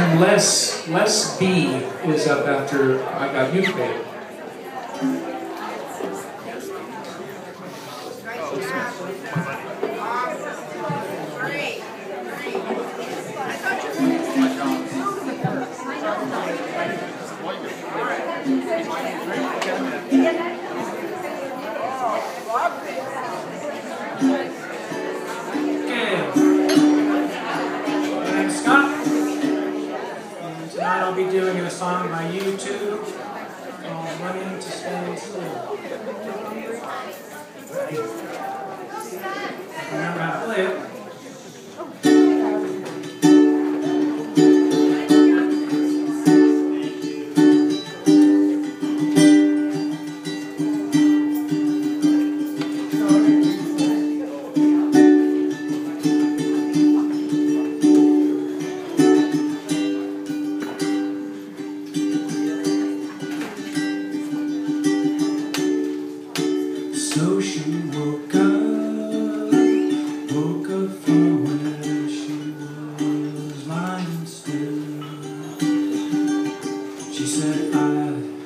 And Les, Les B is up after I Got You, Babe. It's on my YouTube called Running to Stand Still. Remember how to play it. So she woke up, woke up from where she was lying still. She said, I.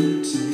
to